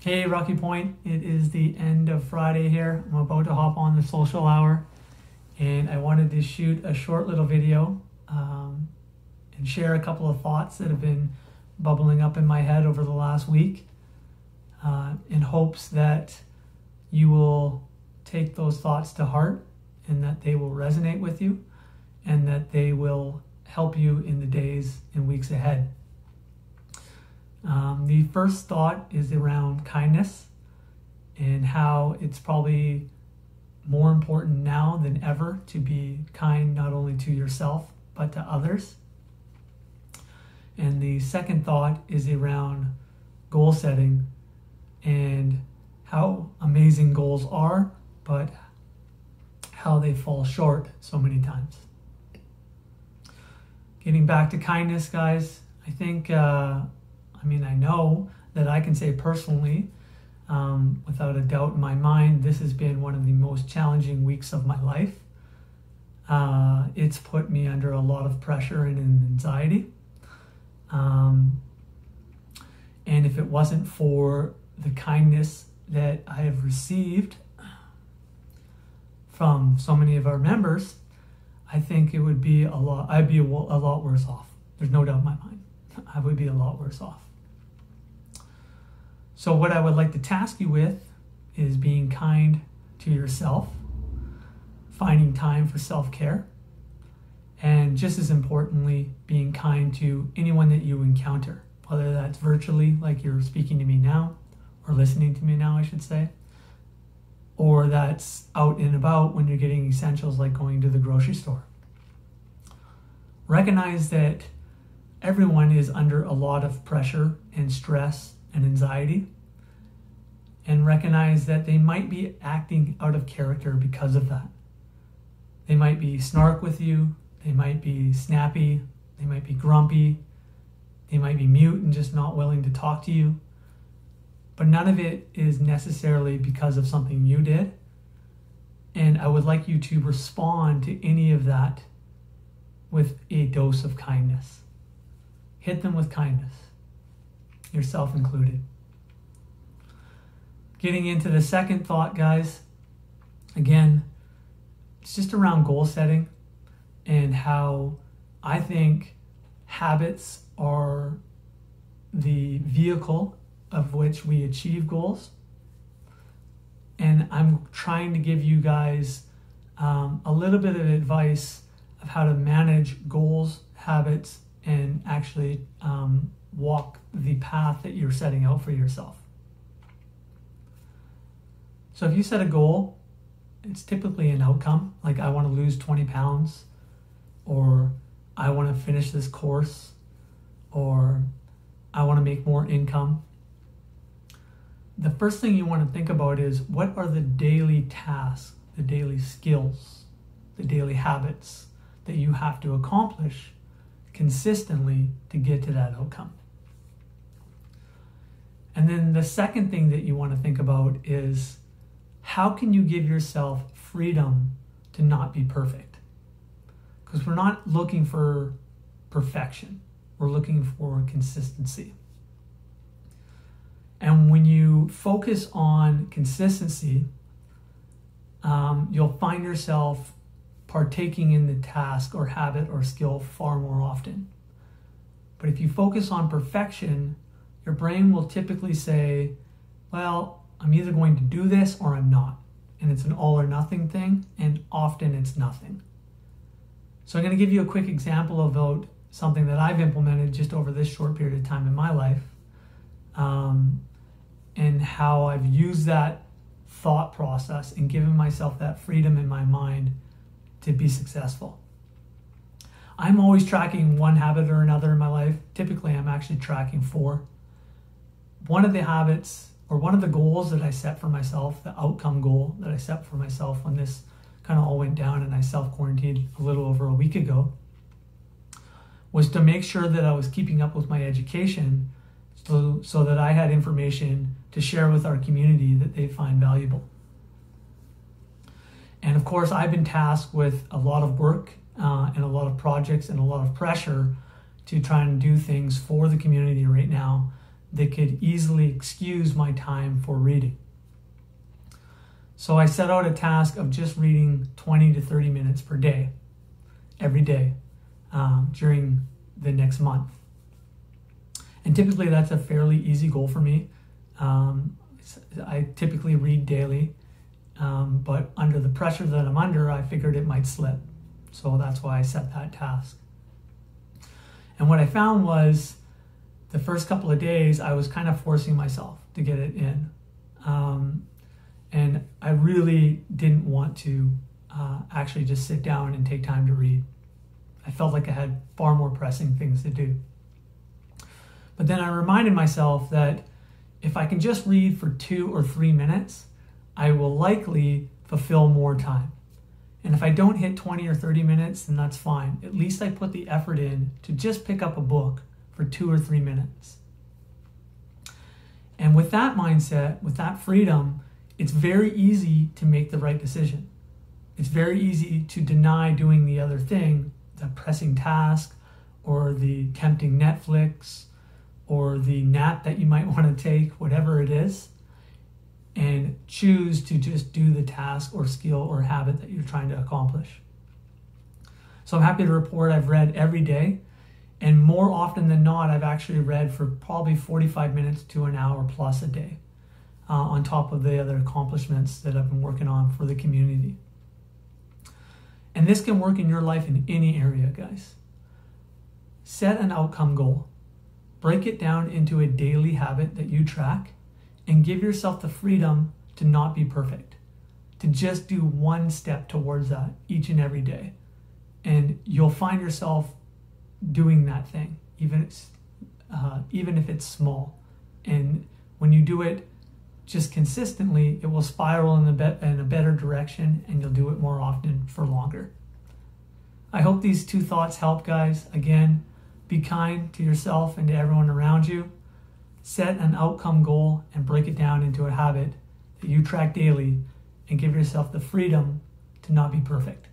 Hey, Rocky Point. It is the end of Friday here. I'm about to hop on the social hour, and I wanted to shoot a short little video um, and share a couple of thoughts that have been bubbling up in my head over the last week uh, in hopes that you will take those thoughts to heart and that they will resonate with you and that they will help you in the days and weeks ahead. Um, the first thought is around kindness and how it's probably more important now than ever to be kind not only to yourself but to others. And the second thought is around goal setting and how amazing goals are, but how they fall short so many times. Getting back to kindness, guys, I think uh, I mean, I know that I can say personally, um, without a doubt in my mind, this has been one of the most challenging weeks of my life. Uh, it's put me under a lot of pressure and anxiety. Um, and if it wasn't for the kindness that I have received from so many of our members, I think it would be a lot, I'd be a, a lot worse off. There's no doubt in my mind. I would be a lot worse off. So, what I would like to task you with is being kind to yourself, finding time for self care, and just as importantly, being kind to anyone that you encounter, whether that's virtually, like you're speaking to me now, or listening to me now, I should say, or that's out and about when you're getting essentials like going to the grocery store. Recognize that everyone is under a lot of pressure and stress and anxiety and recognize that they might be acting out of character because of that. They might be snark with you, they might be snappy, they might be grumpy, they might be mute and just not willing to talk to you. But none of it is necessarily because of something you did. And I would like you to respond to any of that with a dose of kindness. Hit them with kindness, yourself included. Getting into the second thought, guys, again, it's just around goal setting and how I think habits are the vehicle of which we achieve goals. And I'm trying to give you guys um, a little bit of advice of how to manage goals, habits, and actually um, walk the path that you're setting out for yourself. So if you set a goal, it's typically an outcome, like I want to lose 20 pounds, or I want to finish this course, or I want to make more income. The first thing you want to think about is what are the daily tasks, the daily skills, the daily habits that you have to accomplish consistently to get to that outcome. And then the second thing that you want to think about is how can you give yourself freedom to not be perfect? Because we're not looking for perfection, we're looking for consistency. And when you focus on consistency, um, you'll find yourself partaking in the task or habit or skill far more often. But if you focus on perfection, your brain will typically say, well, I'm either going to do this or I'm not. And it's an all or nothing thing, and often it's nothing. So I'm going to give you a quick example about something that I've implemented just over this short period of time in my life, um, and how I've used that thought process and given myself that freedom in my mind to be successful. I'm always tracking one habit or another in my life. Typically, I'm actually tracking four. One of the habits or one of the goals that I set for myself, the outcome goal that I set for myself when this kind of all went down and I self quarantined a little over a week ago, was to make sure that I was keeping up with my education so, so that I had information to share with our community that they find valuable. And of course, I've been tasked with a lot of work uh, and a lot of projects and a lot of pressure to try and do things for the community right now that could easily excuse my time for reading. So I set out a task of just reading 20 to 30 minutes per day, every day, um, during the next month. And typically that's a fairly easy goal for me. Um, I typically read daily, um, but under the pressure that I'm under, I figured it might slip. So that's why I set that task. And what I found was the first couple of days, I was kind of forcing myself to get it in. Um, and I really didn't want to uh, actually just sit down and take time to read. I felt like I had far more pressing things to do. But then I reminded myself that if I can just read for two or three minutes, I will likely fulfill more time. And if I don't hit 20 or 30 minutes, then that's fine. At least I put the effort in to just pick up a book for two or three minutes. And with that mindset, with that freedom, it's very easy to make the right decision. It's very easy to deny doing the other thing, the pressing task, or the tempting Netflix, or the nap that you might want to take, whatever it is, and choose to just do the task or skill or habit that you're trying to accomplish. So I'm happy to report I've read every day, and more often than not, I've actually read for probably 45 minutes to an hour plus a day, uh, on top of the other accomplishments that I've been working on for the community. And this can work in your life in any area, guys. Set an outcome goal. Break it down into a daily habit that you track and give yourself the freedom to not be perfect, to just do one step towards that each and every day. And you'll find yourself doing that thing, even, it's, uh, even if it's small. And when you do it just consistently, it will spiral in, the be- in a better direction and you'll do it more often for longer. I hope these two thoughts help, guys. Again, be kind to yourself and to everyone around you. Set an outcome goal and break it down into a habit that you track daily and give yourself the freedom to not be perfect.